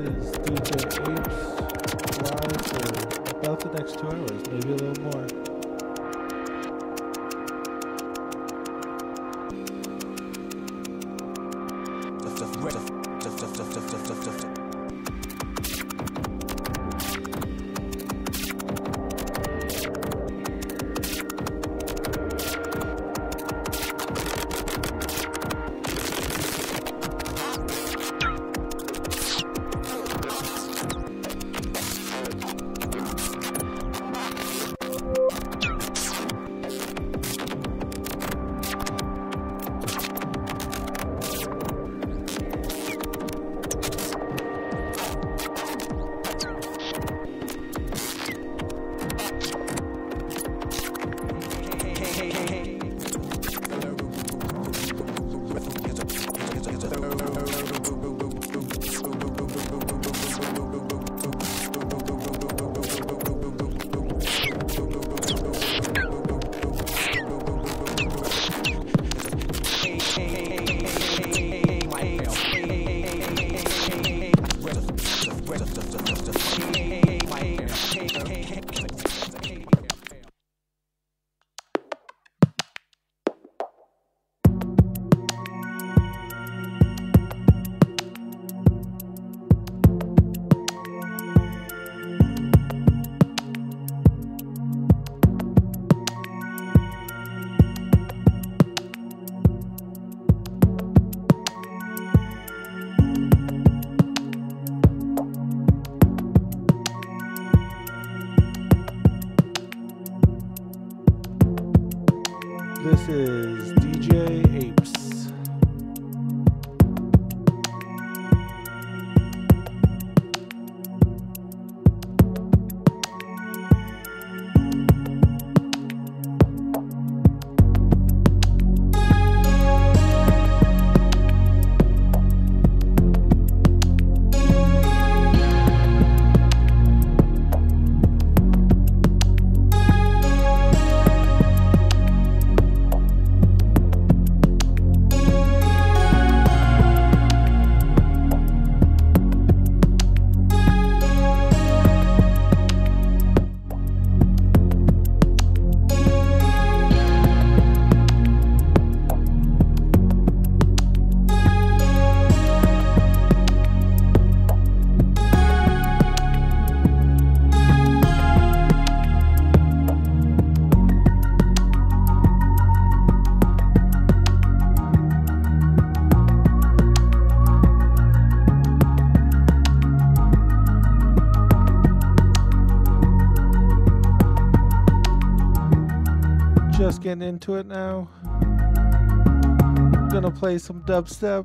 Is getting into it now. Gonna play some dubstep.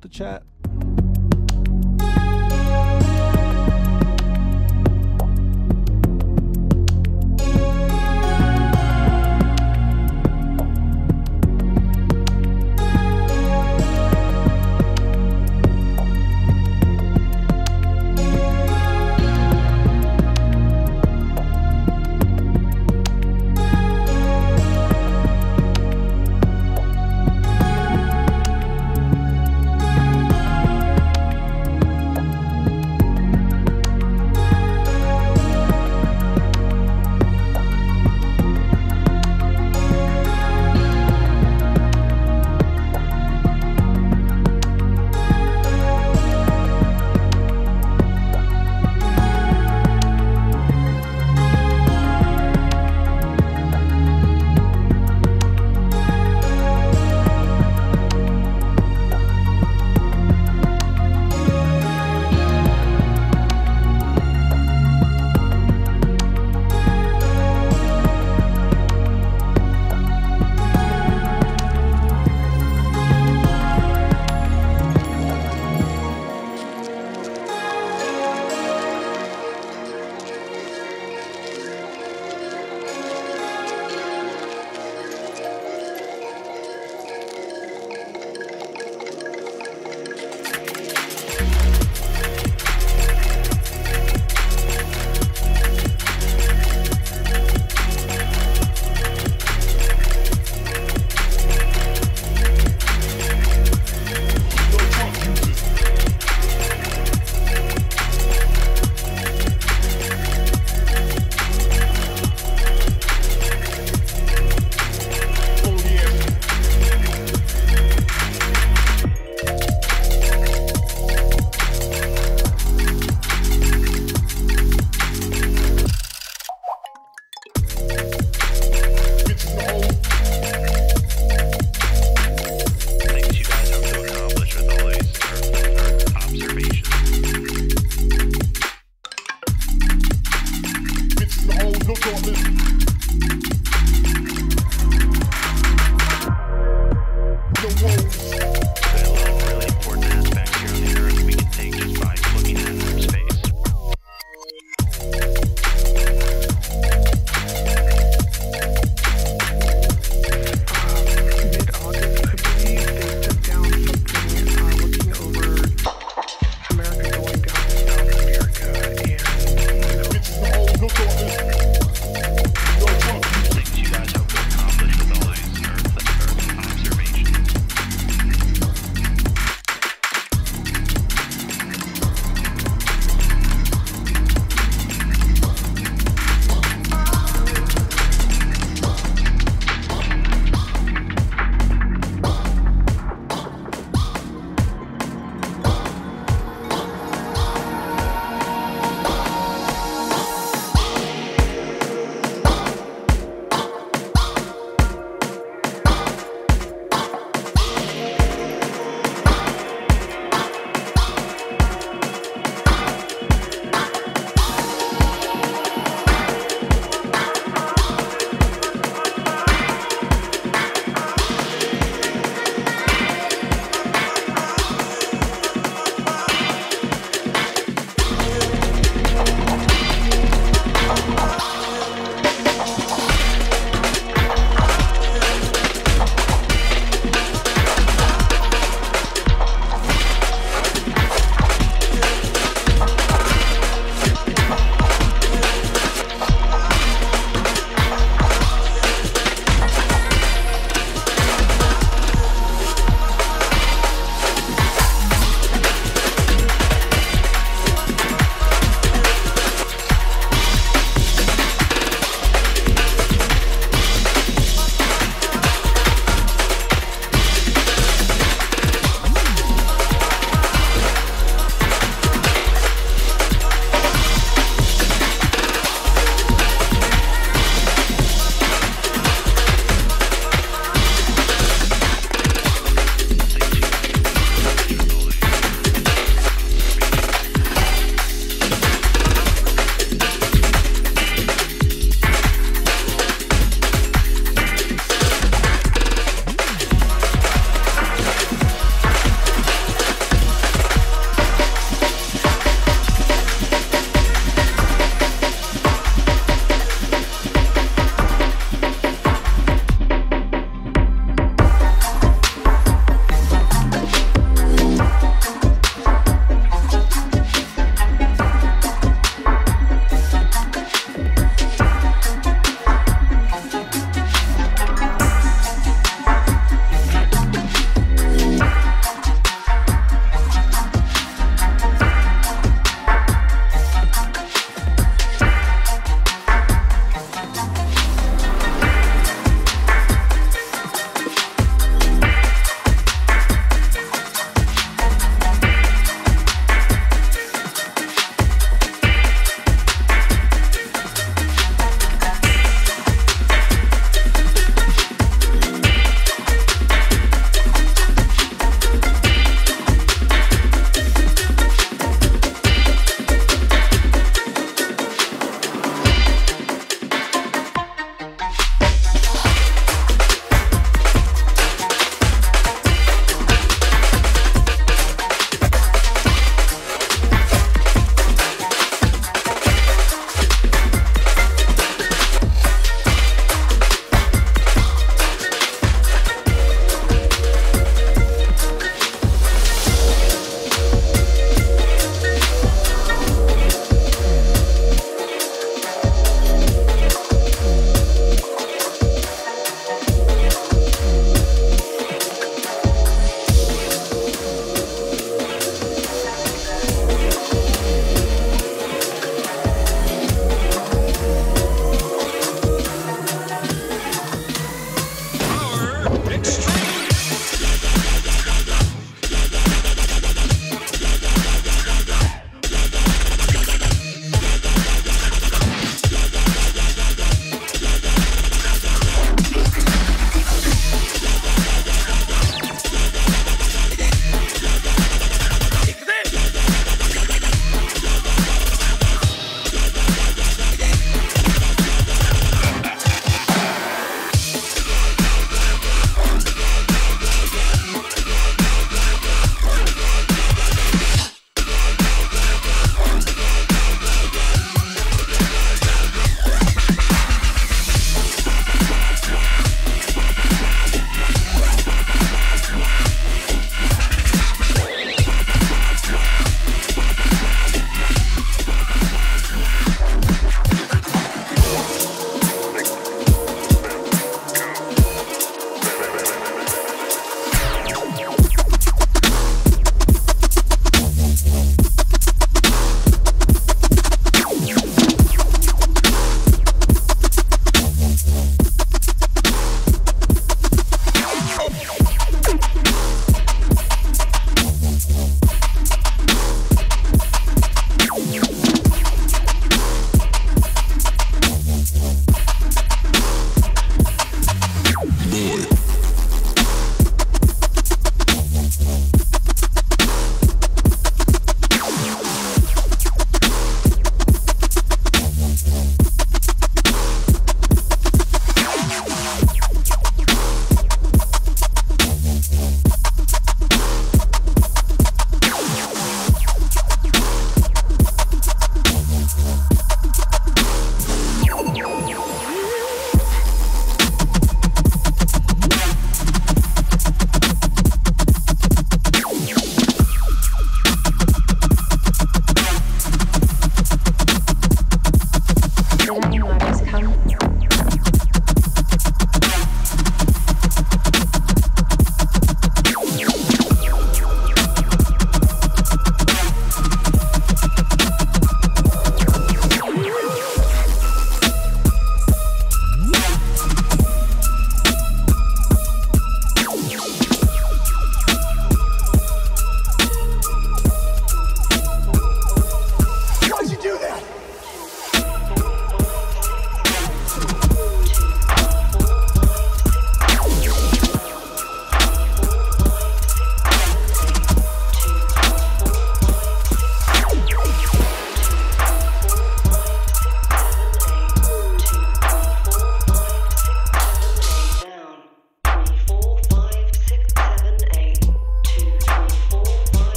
The chat.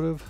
Distinct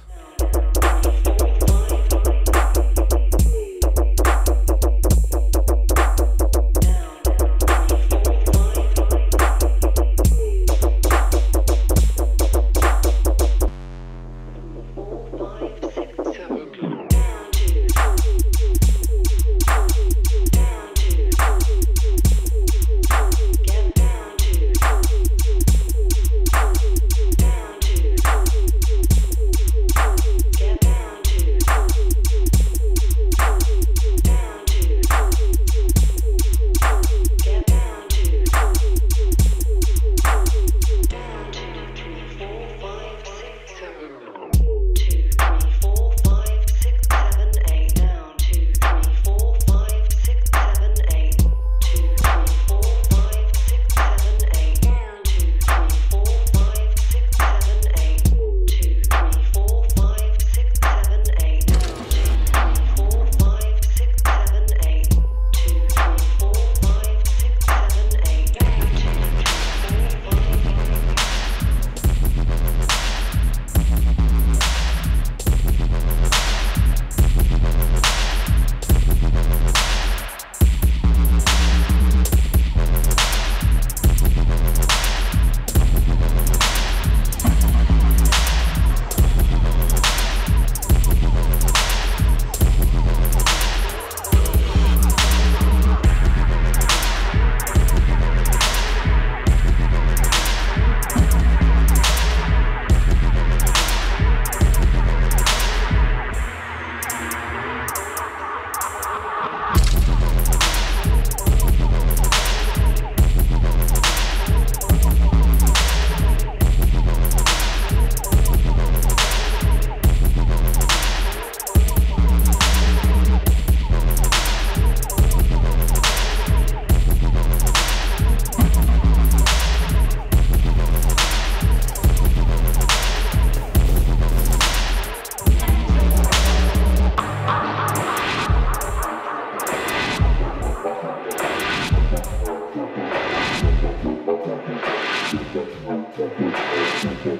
九九乘九九乘九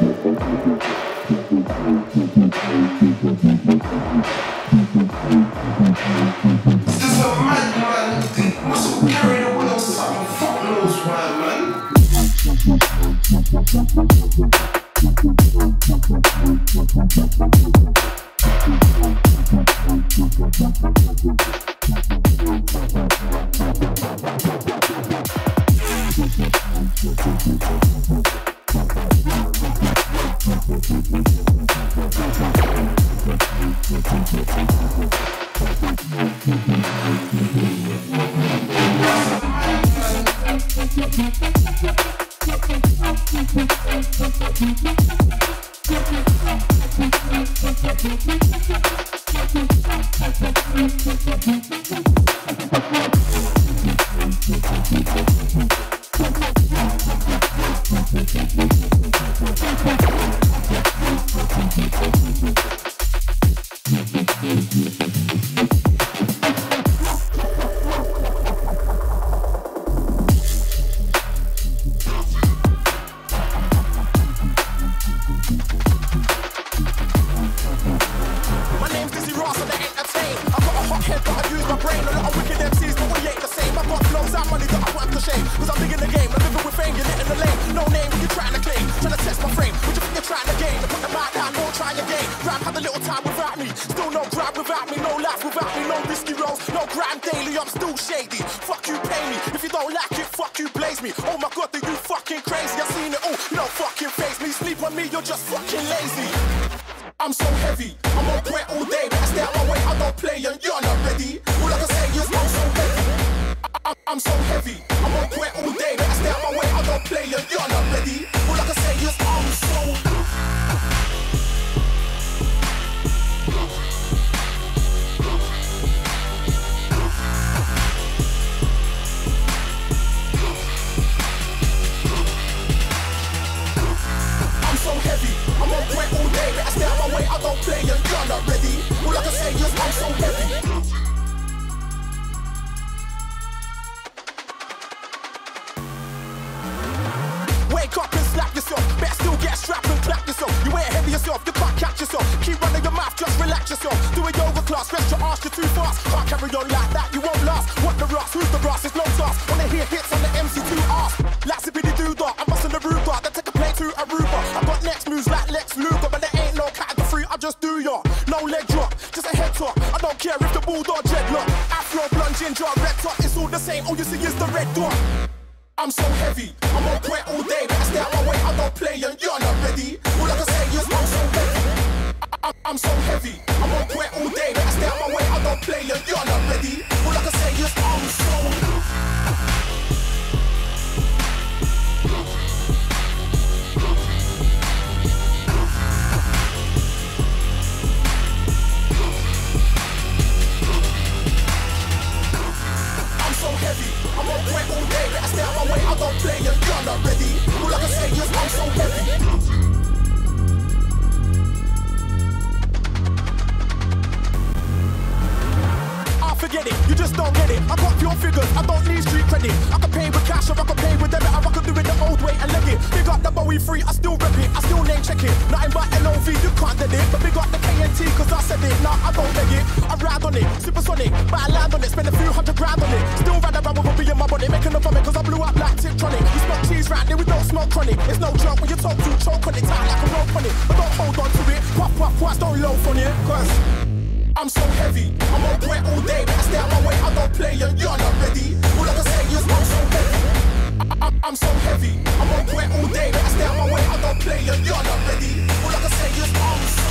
九 heavy, I'm on point all day, better stay out my way, I don't play and you're not ready. All I can say is I'm so heavy. I, am so heavy, I'm on point all day, better stay out my way, I don't play and you're not ready. All I can say is I'm so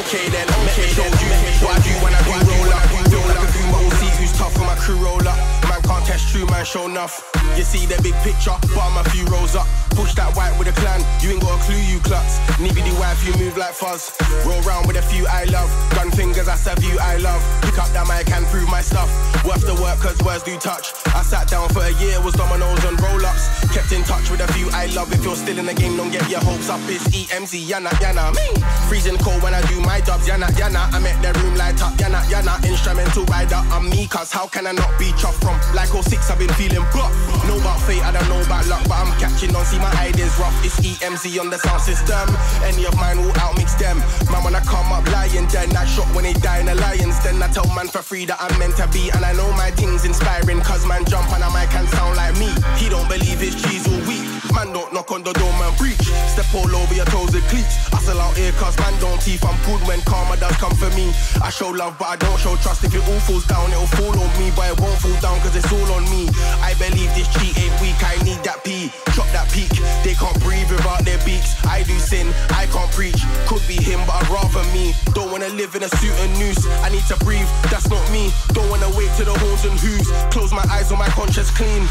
Okay then, okay then, what I do when I do roll up, roll up, do my see who's tough when my crew roll up. Man can't test true, man show enough. You see the big picture, but I'm a few rows up. Push that white with a clan, you ain't got a clue, you klutz. Needy wife, you move like fuzz. Roll round with a few I love. Gun fingers, I serve you, I love. Pick up that mic and prove my stuff. Worth the work, cause words do touch. I sat down for a year, was dominoes and roll ups. Kept in touch with a few I love. If you're still in the game, don't get your hopes up. It's EMZ, yana, yana. Me. Freezing cold when I do my jobs, yana, yana. I make the room light up, yana, yana. Instrumental rider, I'm me, cause how can I not be chuffed from? Like 06, I've been feeling bluff. Know about fate, I don't know about luck, but I'm catching on. See my ideas rough. It's EMZ on the sound system. Any of mine will outmix them. Man, when I come up lying, then I shot when they die in the lions. Then I tell man for free that I'm meant to be. And I know my thing's inspiring, cause man jump on a mic and sound like me. He don't believe his cheese all weak. Man don't knock on the door, man breach. Step all over your toes with cleats. I sell out here, cause man don't teeth. I'm good when karma does come for me. I show love, but I don't show trust. If it all falls down, it'll fall on me. But it won't fall down, cause it's all on me. I believe this cheat ain't weak. I need that P. Chop that peak. They can't breathe without their beaks. I do sin, I can't preach. Could be him, but I'd rather me. Don't wanna live in a suit and noose. I need to breathe, that's not me. Don't wanna wait to the horns and hooves. Close my eyes on my conscience clean.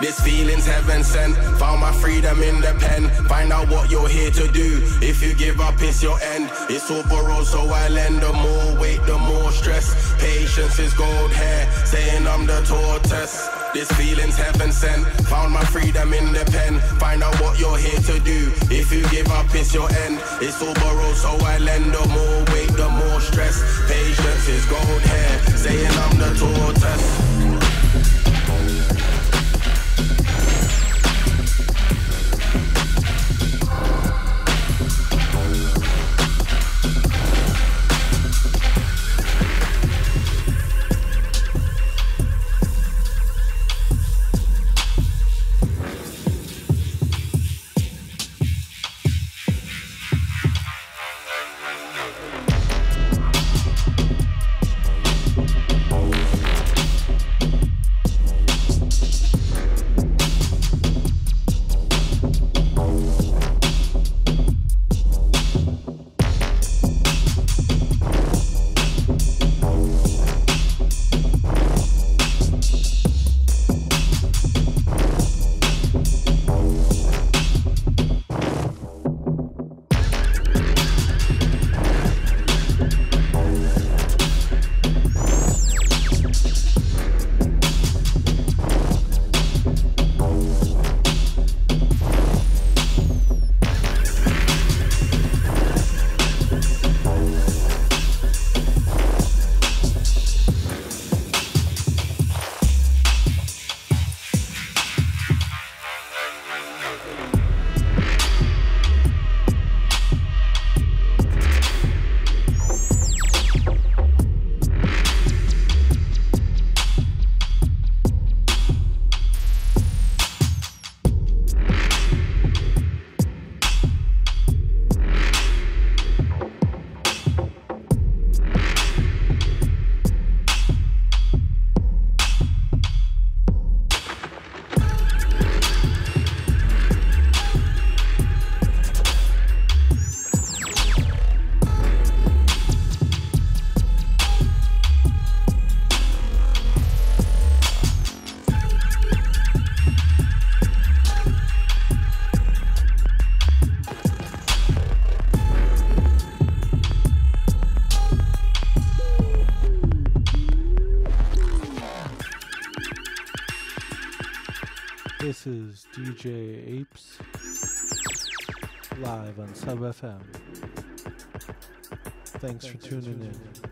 This feeling's heaven sent. Found my freedom in the pen. Find out what you're here to do. If you give up, it's your end. It's all borrowed, so I lend. The more weight, the more stress. Patience is gold hare. Saying I'm the tortoise. This feeling's heaven sent. Found my freedom in the pen. Find out what you're here to do. If you give up, it's your end. It's all borrowed, so I lend. The more weight, the more stress. Patience is gold hare. Saying I'm the tortoise. On Sub FM. Thanks for tuning in.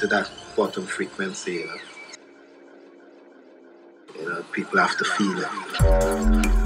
To that bottom frequency. You know, you know people have to feel it.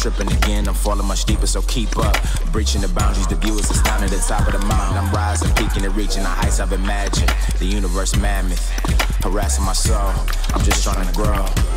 Tripping again. I'm falling much deeper, so keep up. Breaching the boundaries. The view is down at the top of the mountain. I'm rising, peaking, and reaching the heights I've imagined. The universe mammoth. Harassing my soul. I'm just trying to grow.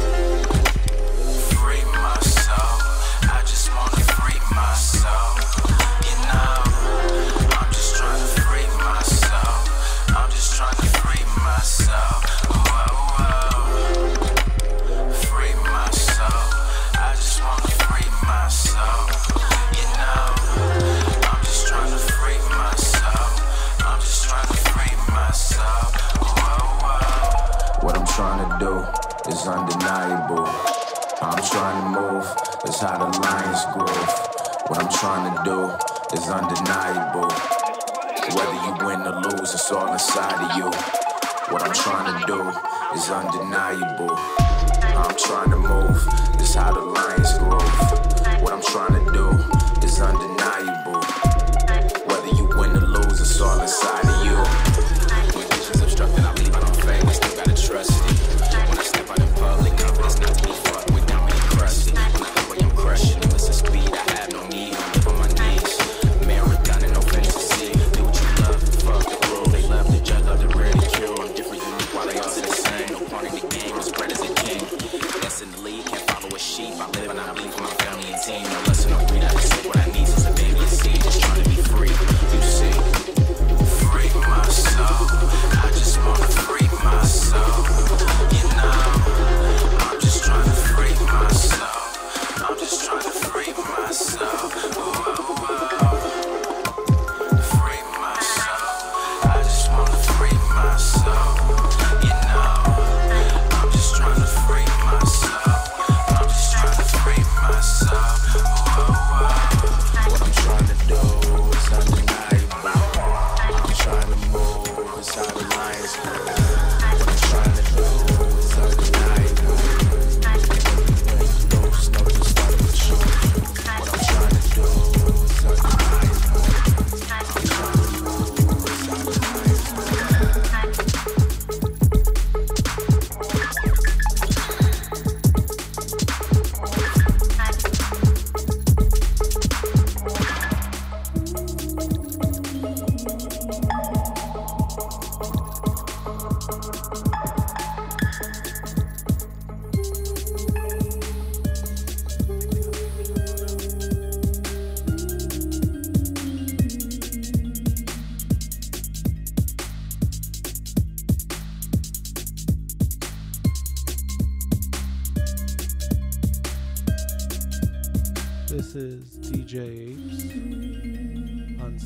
Is undeniable. I'm trying to move, it's how the lions groove. What I'm trying to do is undeniable. Whether you win or lose, it's all inside of you. What I'm trying to do is undeniable. I'm trying to move. This how the lions groove. What I'm trying to do is undeniable.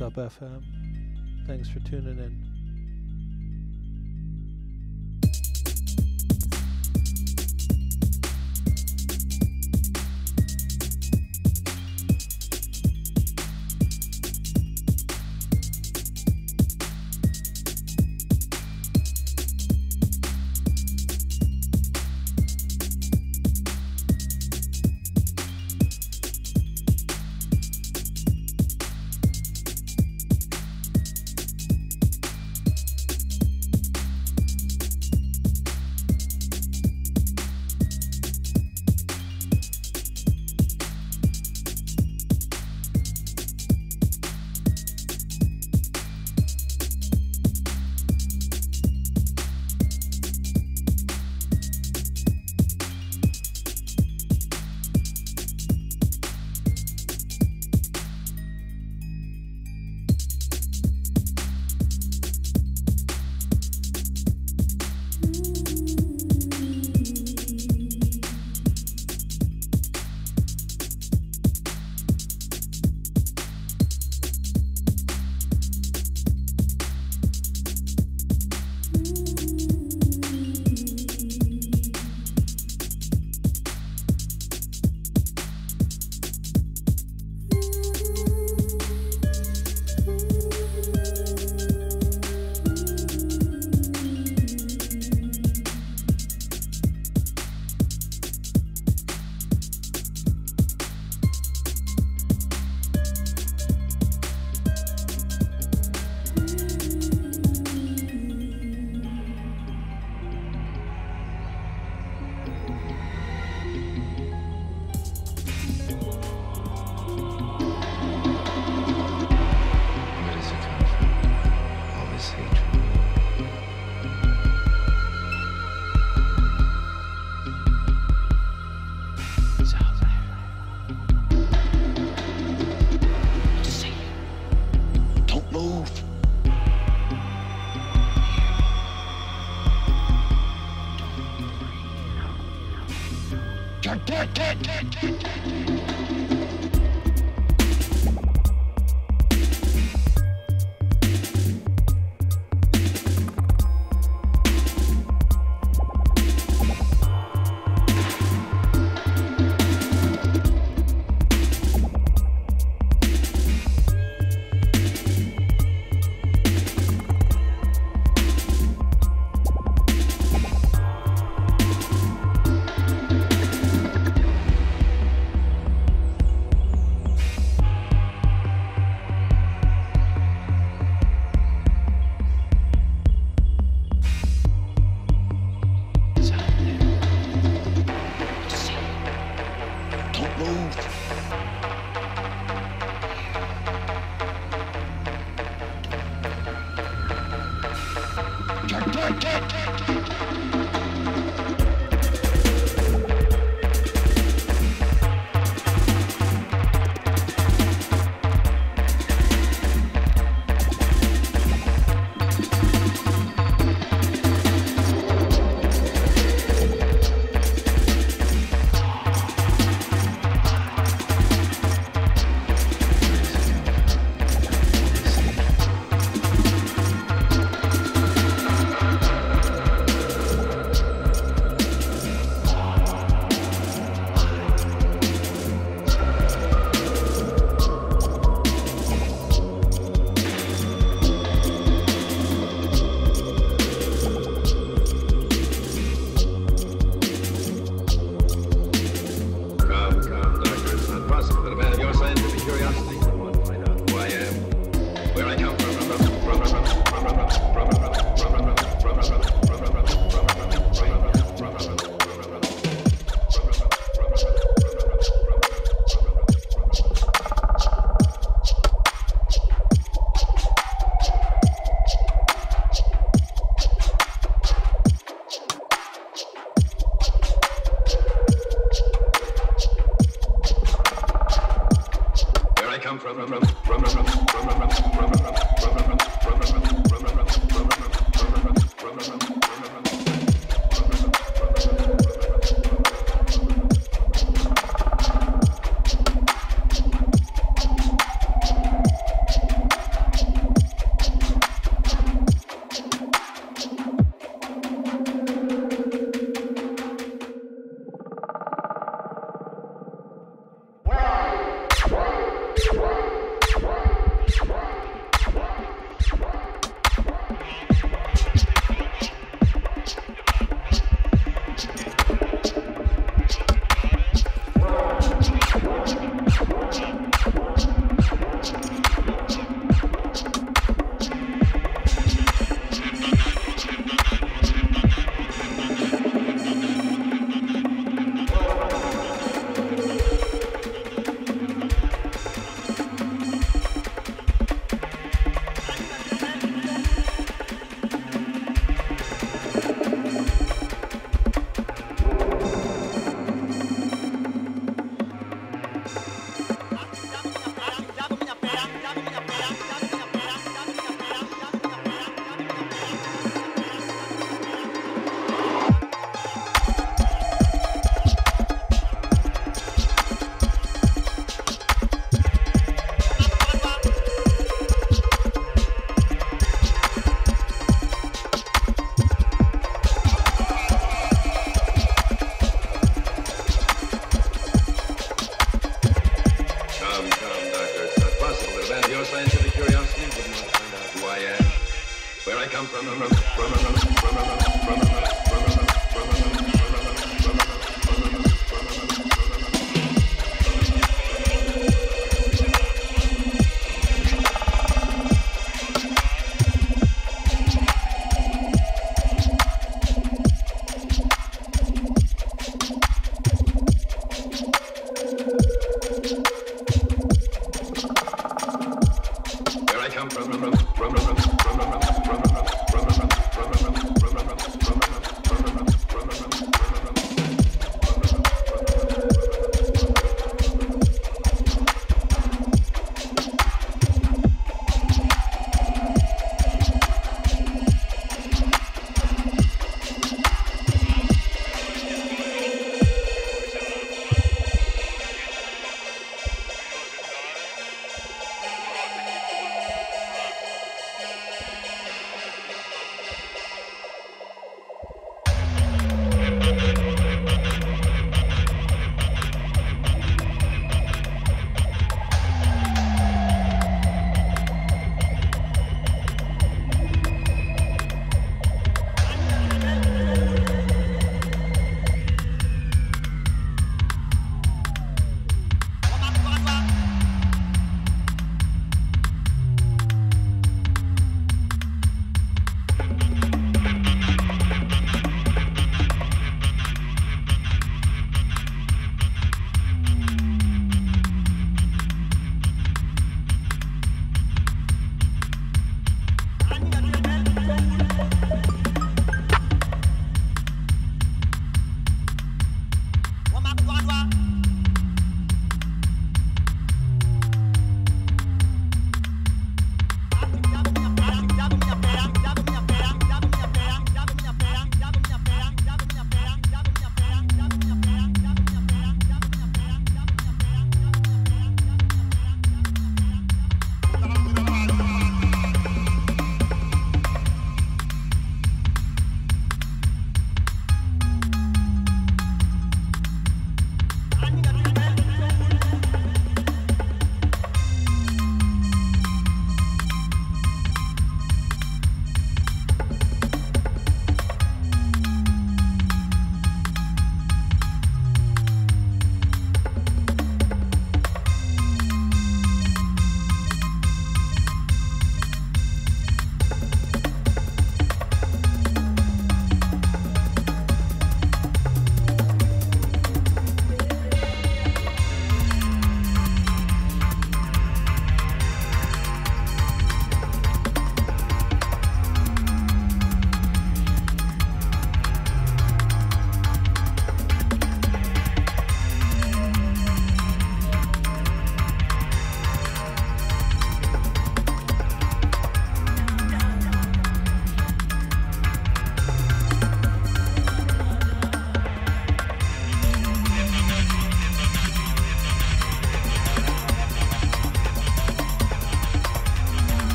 Sub FM. Thanks for tuning in.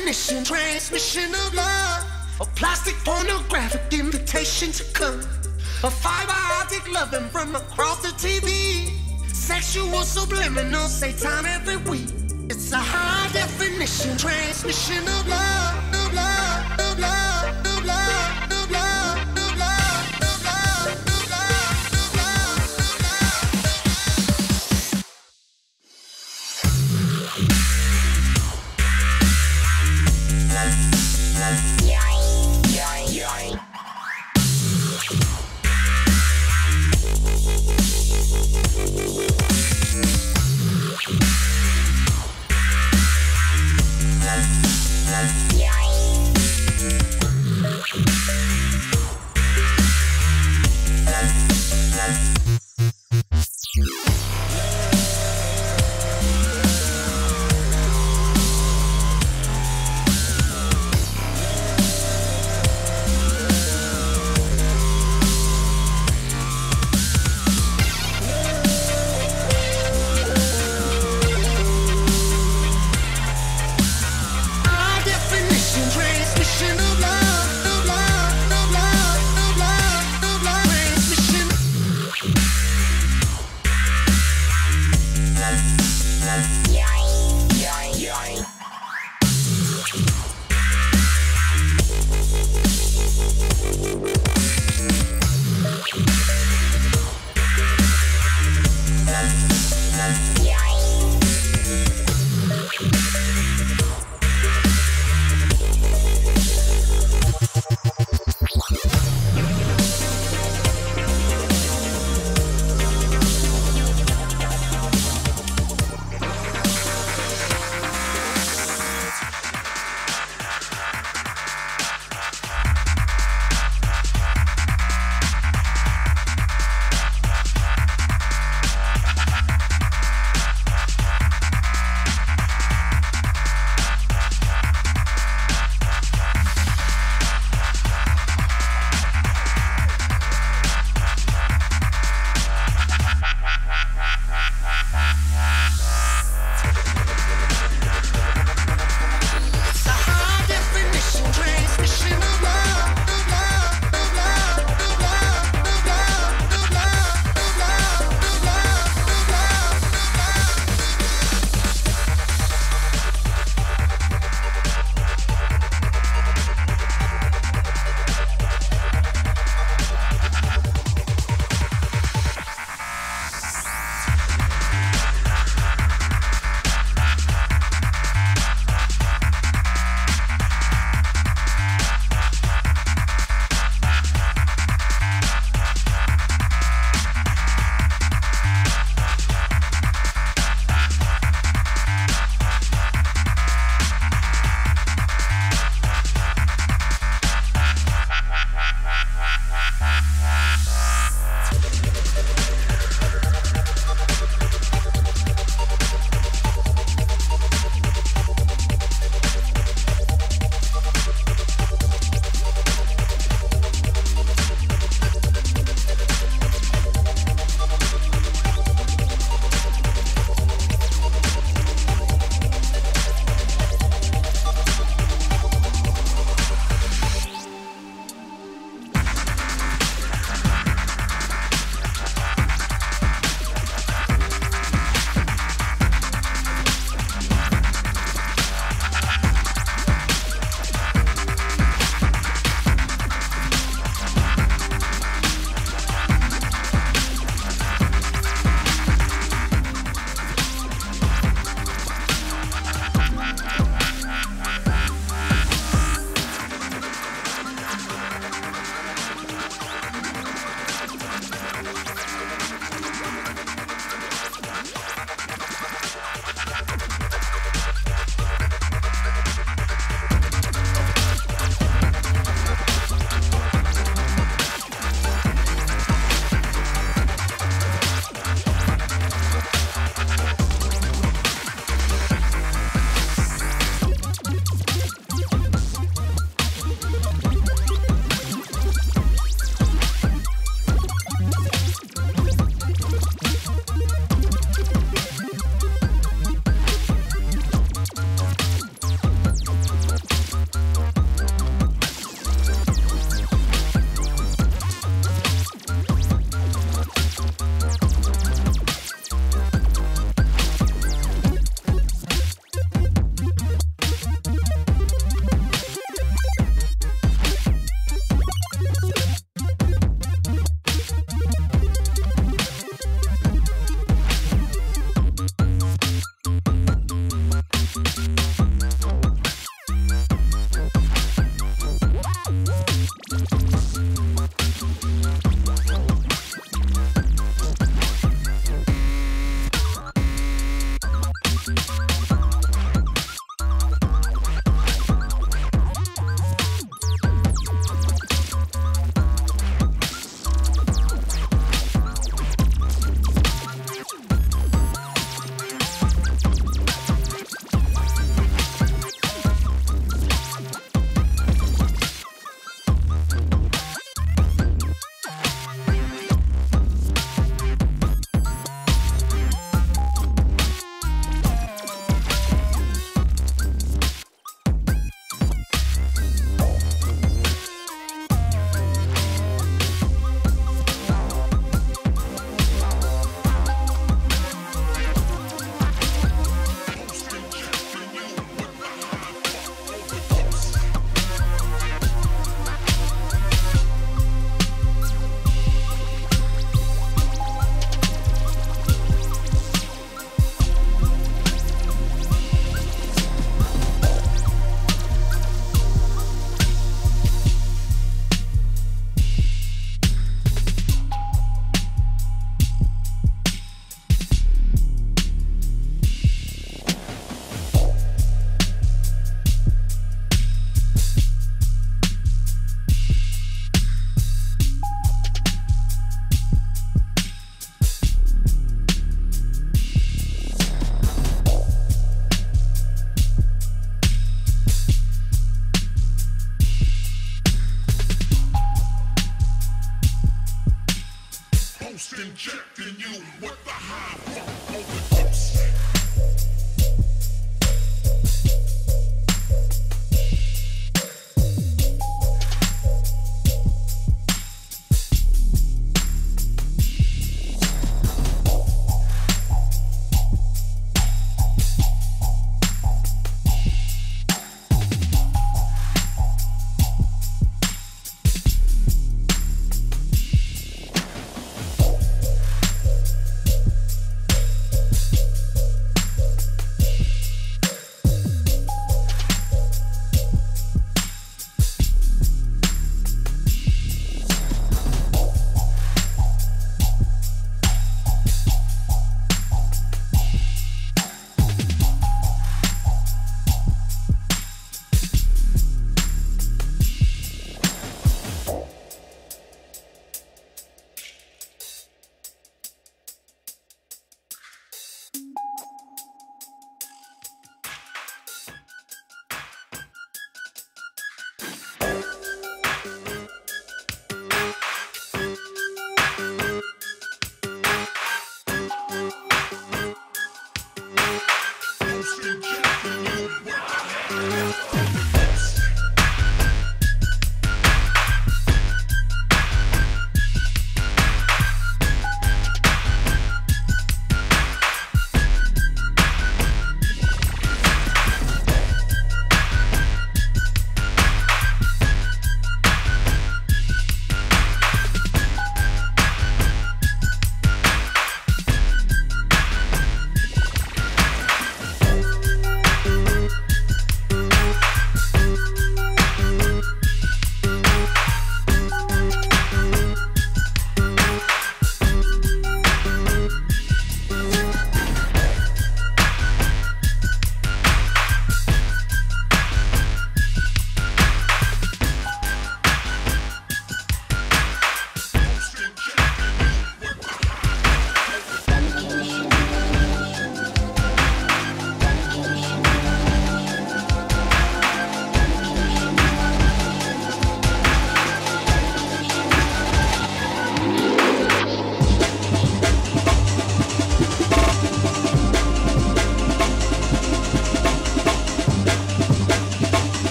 Definition, transmission of love. A plastic pornographic invitation to come. A fiber optic loving from across the TV. Sexual subliminal, say time every week. It's a high definition transmission of love,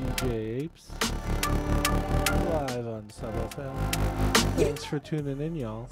DJ Apez live on Sub FM. Thanks for tuning in, y'all.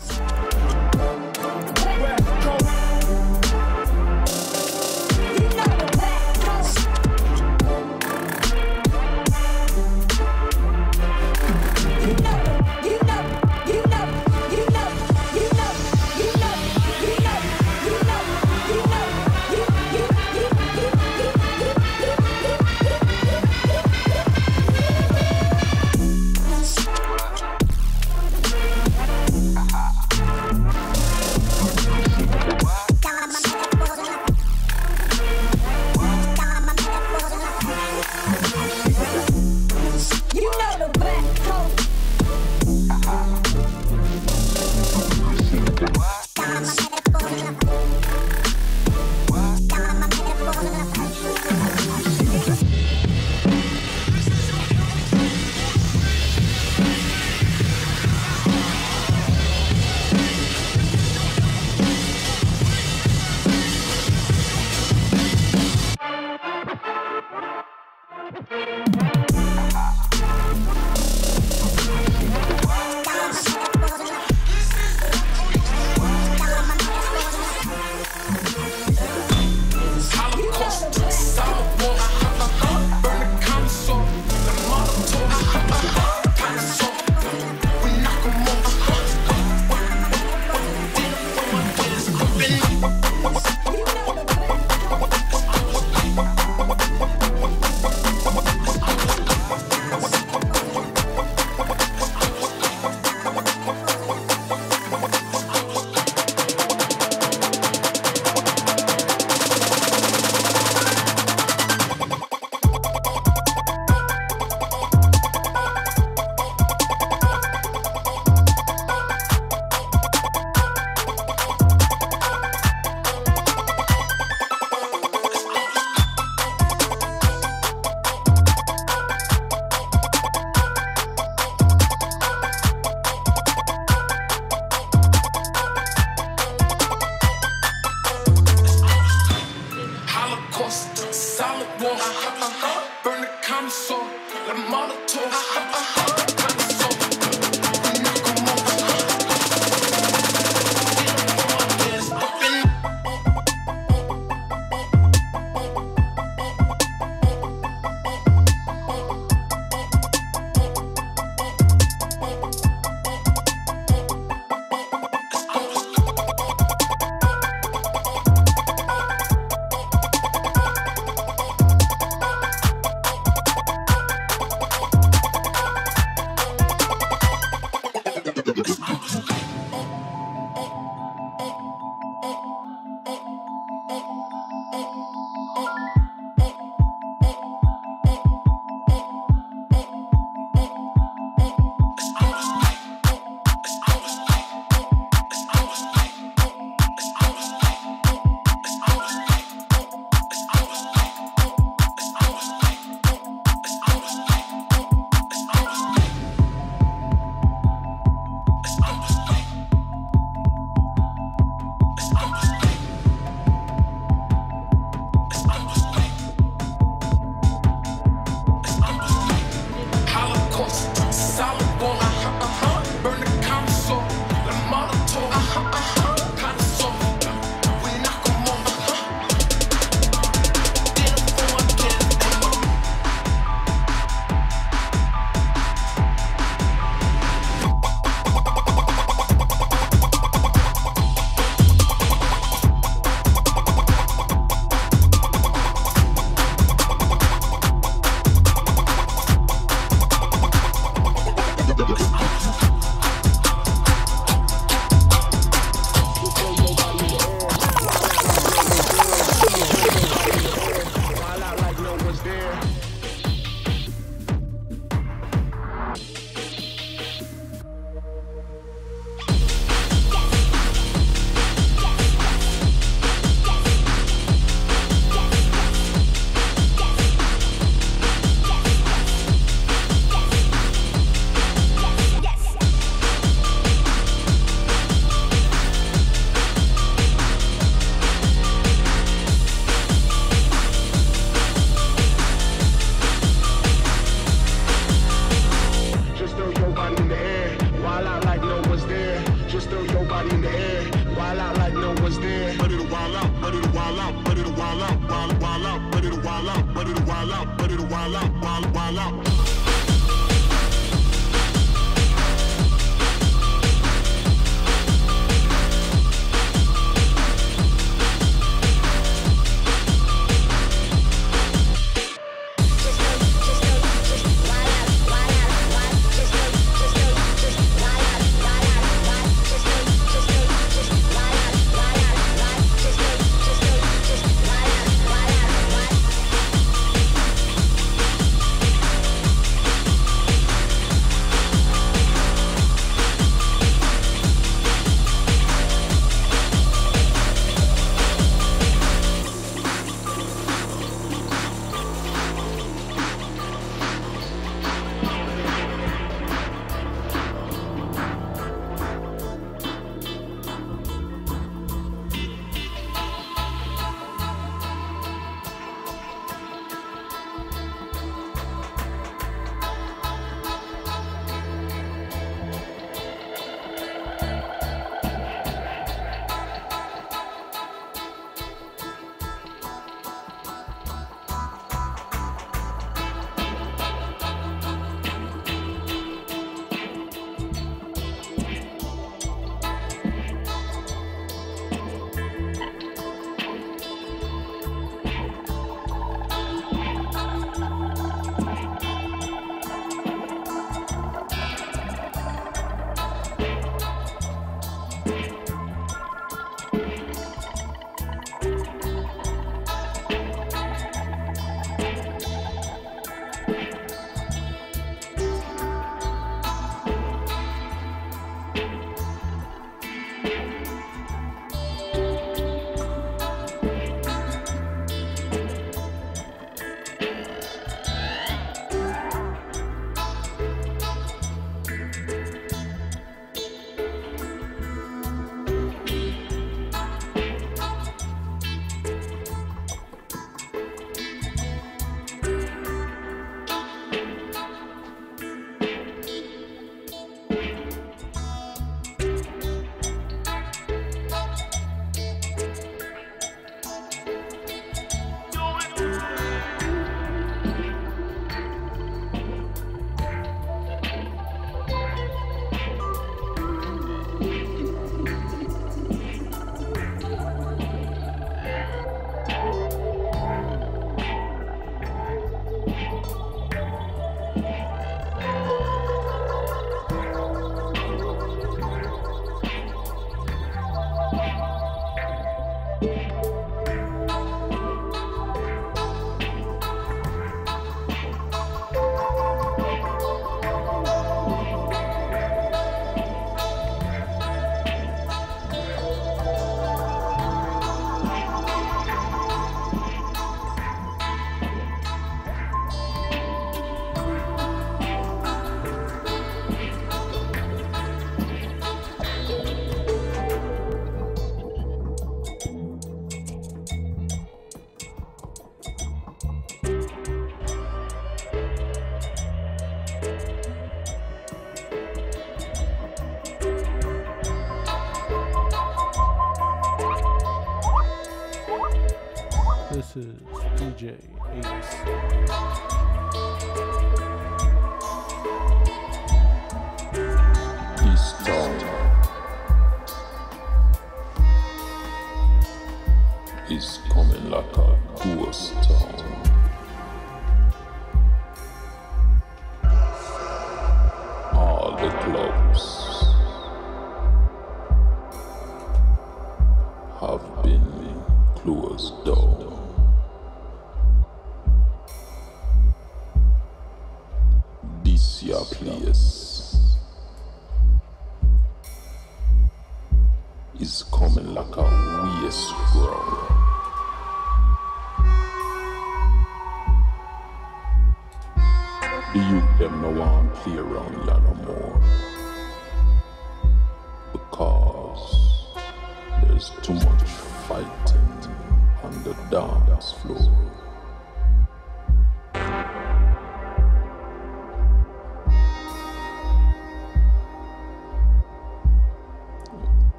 J.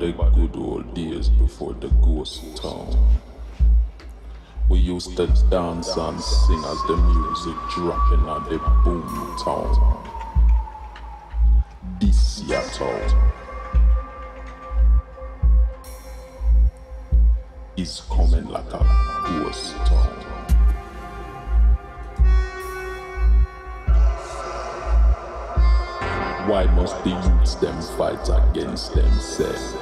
the good old days before the ghost town. We used to dance and sing as the music dropping at the boom town. This ya town is coming like a ghost town. Why must the youths them fight against themselves?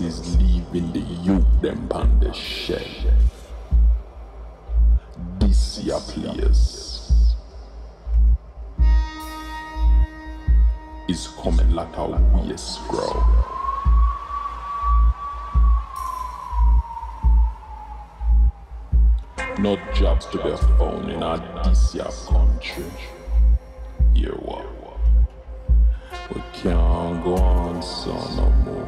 Is leaving the youth them on the shelf. This ya place is coming like a waste ground. No jobs to be found in a this ya country. Hear what? We can't go on so no more.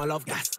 my love gas.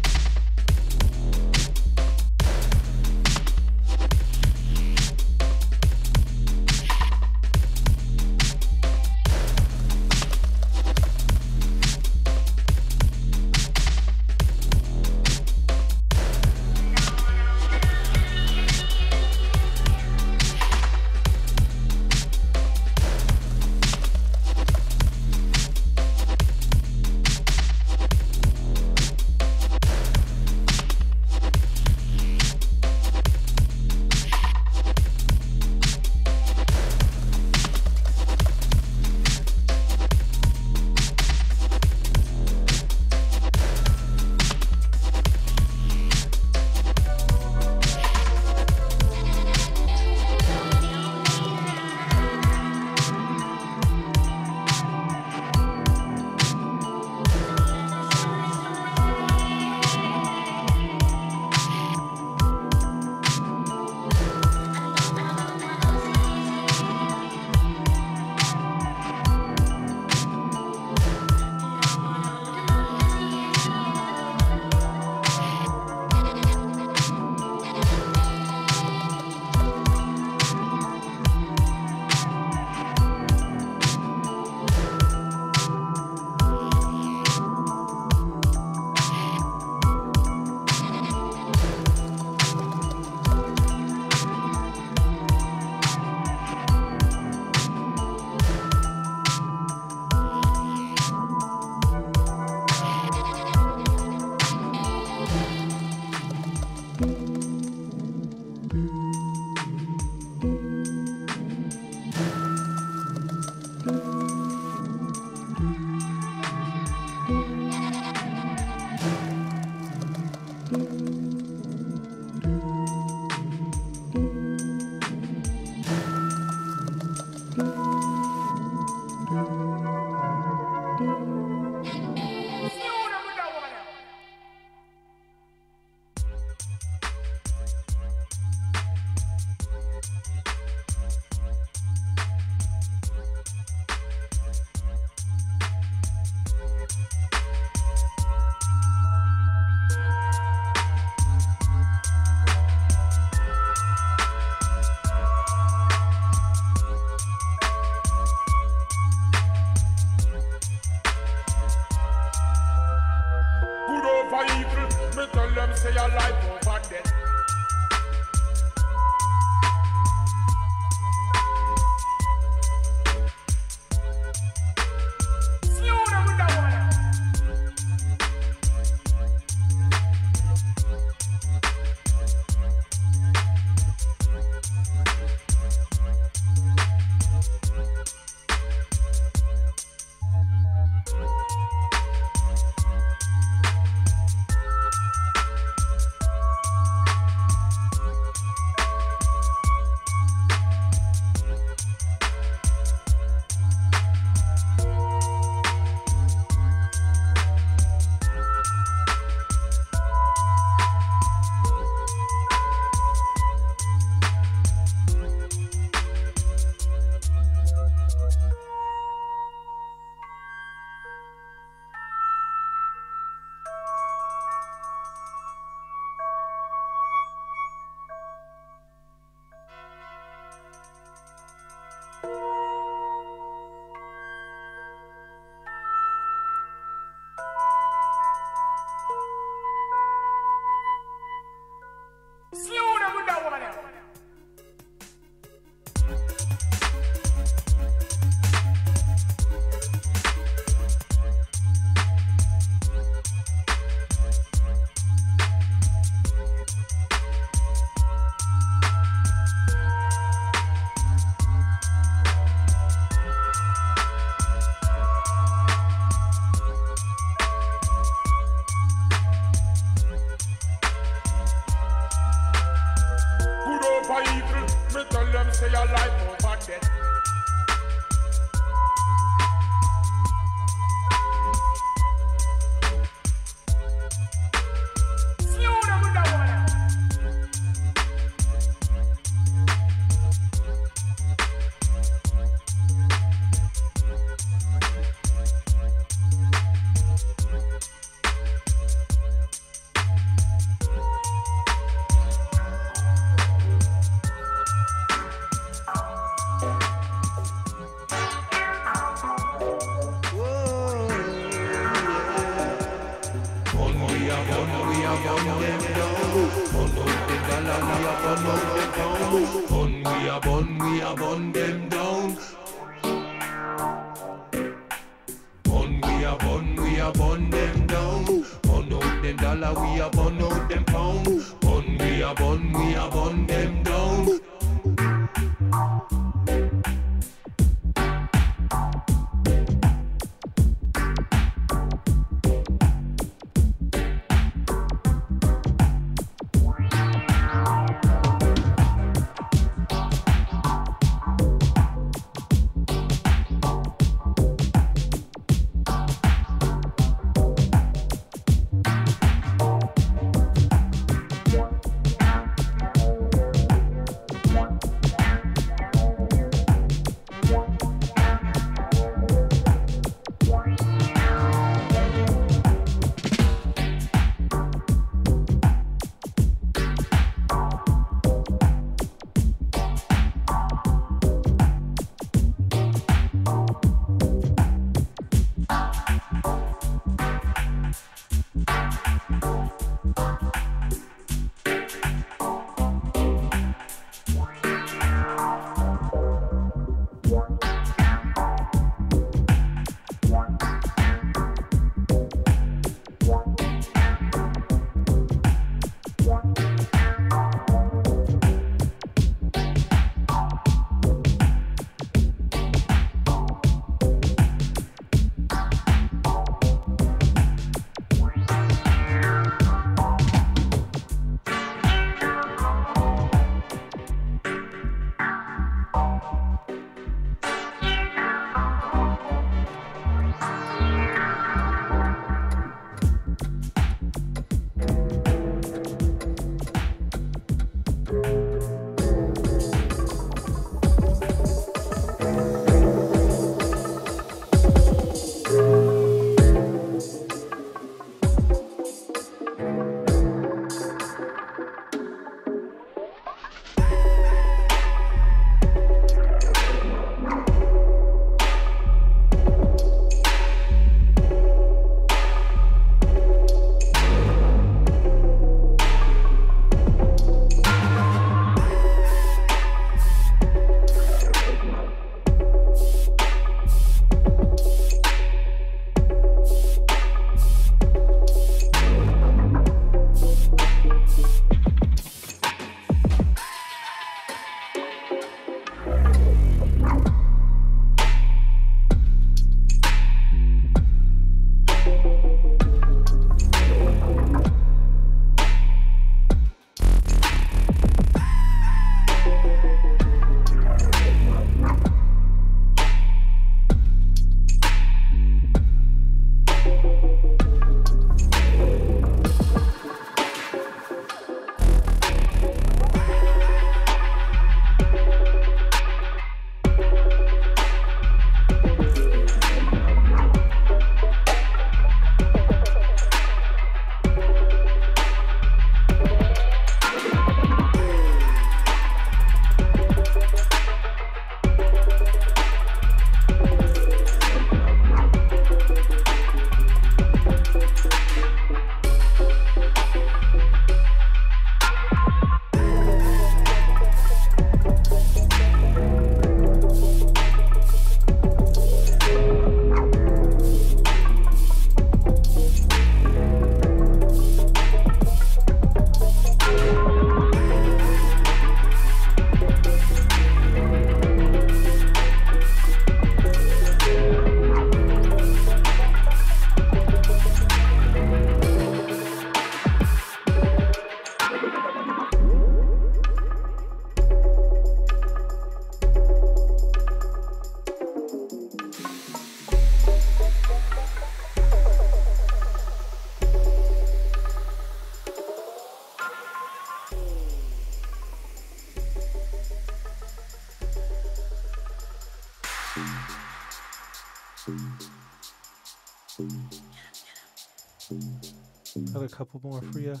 couple more for you.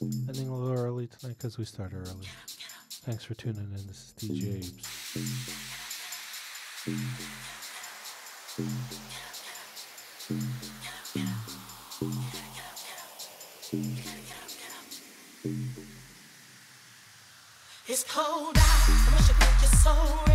Ending a little early tonight because we started early. Thanks for tuning in. This is DJ Apez. It's cold out. I wish you could get so. soul.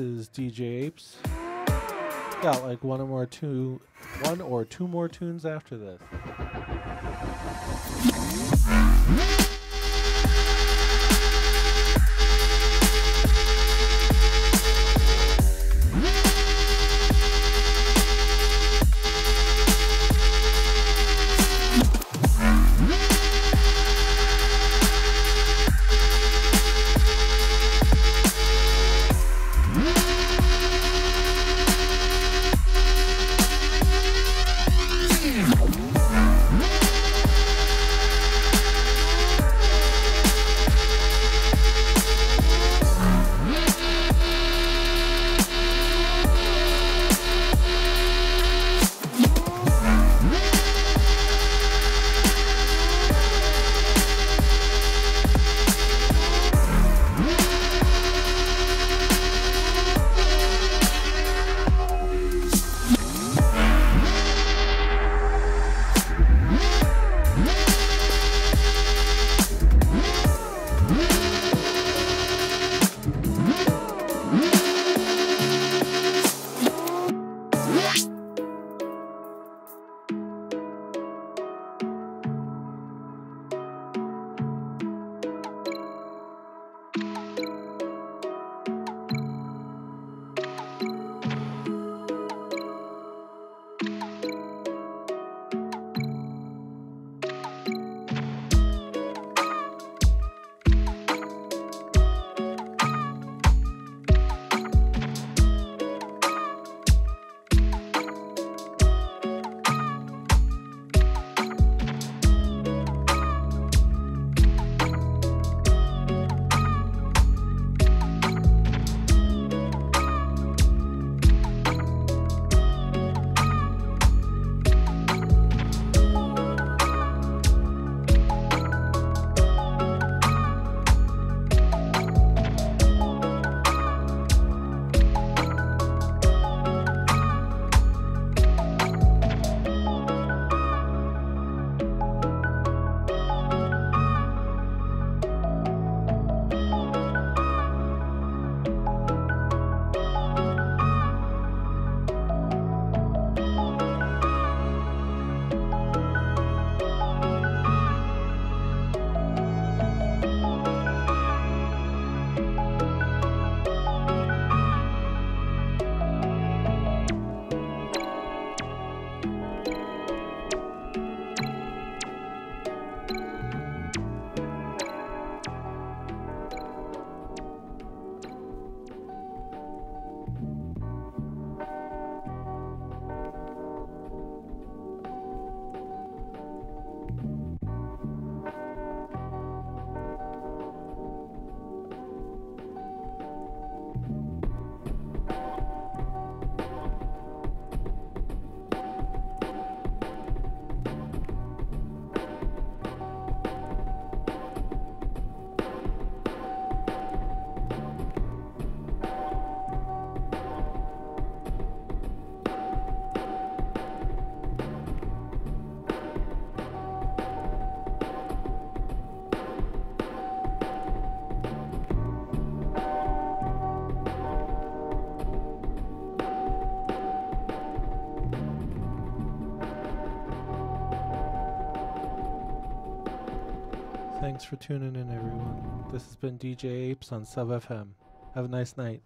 Is DJ Apez. Got like one or more two, one or two more tunes after this. For tuning in, everyone. This has been DJ Apez on Sub FM. Have a nice night.